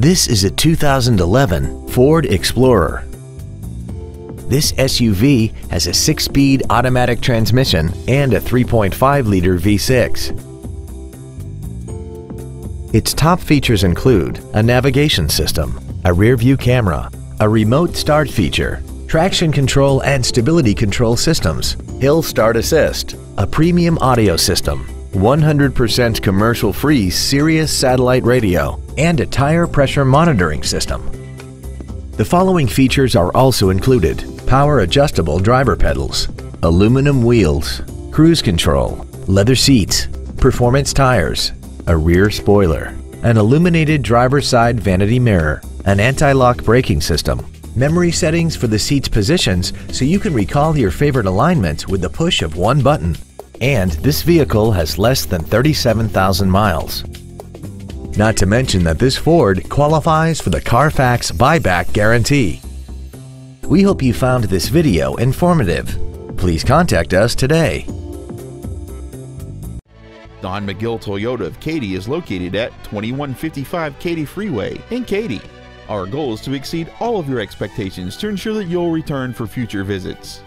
This is a 2011 Ford Explorer. This SUV has a six-speed automatic transmission and a 3.5-liter V6. Its top features include a navigation system, a rear-view camera, a remote start feature, traction control and stability control systems, hill start assist, a premium audio system, 100% commercial-free Sirius satellite radio, and a tire pressure monitoring system. The following features are also included. Power adjustable driver pedals, aluminum wheels, cruise control, leather seats, performance tires, a rear spoiler, an illuminated driver's side vanity mirror, an anti-lock braking system, memory settings for the seat's positions so you can recall your favorite alignments with the push of one button. And this vehicle has less than 37,000 miles. Not to mention that this Ford qualifies for the Carfax buyback guarantee. We hope you found this video informative. Please contact us today. Don McGill Toyota of Katy is located at 2155 Katy Freeway in Katy. Our goal is to exceed all of your expectations to ensure that you'll return for future visits.